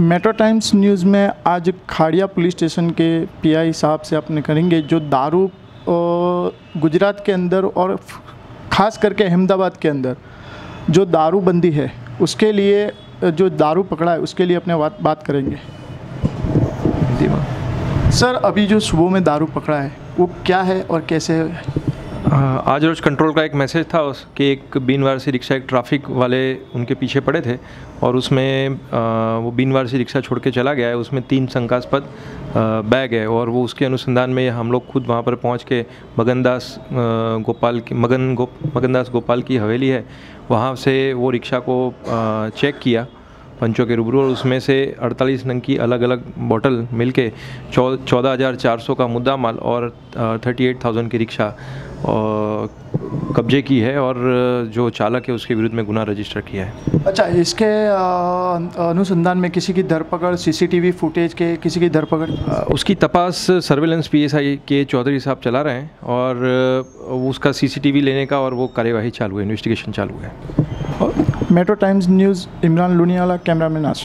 Metro times news में आज Khadia police station के पीआई साहब से अपने करेंगे जो दारू गुजरात के अंदर और ख़ास करके अहमदाबाद के अंदर जो दारू बंदी है उसके लिए जो दारू पकड़ा है उसके लिए अपने बात बात करेंगे। सर अभी जो सुबह में दारू पकड़ा है वो क्या है और कैसे है हाँ, आज रोज कंट्रोल का एक मैसेज था उस, कि एक बीनवारसी रिक्शा, एक ट्रैफ़िक वाले उनके पीछे पड़े थे और उसमें वो बीनवारसी रिक्शा छोड़ के चला गया है, उसमें तीन शंकास्पद बैग है और वो उसके अनुसंधान में हम लोग खुद वहाँ पर पहुँच के मगनदास गोपाल की, मगन गो, मगनदास गोपाल की हवेली है, वहाँ से वो रिक्शा को चेक किया पंचों के रूबरू और उसमें से 48 नंग की अलग अलग बॉटल मिलके चौ चौदह हज़ार चार सौ का मुद्दा माल और थर्टी एट थाउज़ेंड की रिक्शा कब्जे की है और जो चालक है उसके विरुद्ध में गुना रजिस्टर किया है। अच्छा इसके अनुसंधान में किसी की धरपकड़ सीसीटीवी फुटेज के किसी की धरपकड़? उसकी तपास सर्वेलेंस पीएसआई के चौधरी साहब चला रहे हैं और उसका सीसीटीवी लेने का और वो कार्यवाही चालू है इन्वेस्टिगेशन चालू है। Metro times news Imran Luniyala cameraman आश